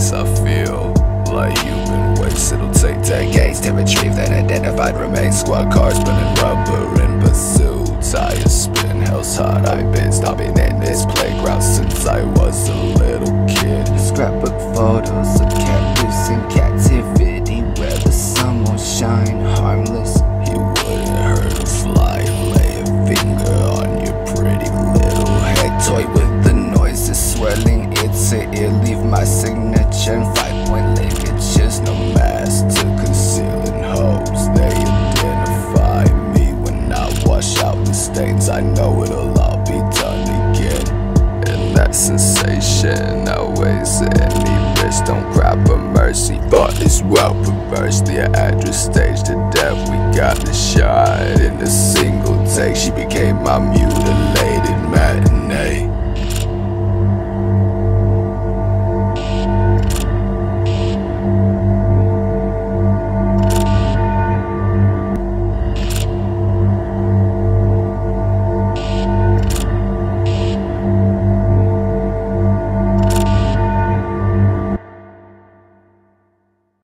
I feel like human waste It'll take decades to retrieve that identified remains. Squad cars spinning rubber in pursuit. Tires spin, hell's hot I've been stopping in this playground since I was a little kid. Scrapbook photos of captives in captivity Where the sun won't shine. Signature and five point ligatures. No mask to conceal in hopes they identify me when I wash out the stains. I know it'll all be done again. And that sensation outweighs any risk. Don't cry for mercy, but it's well perverse. The address stage to death. We got the shot in a single take. She became my mutilated matinee.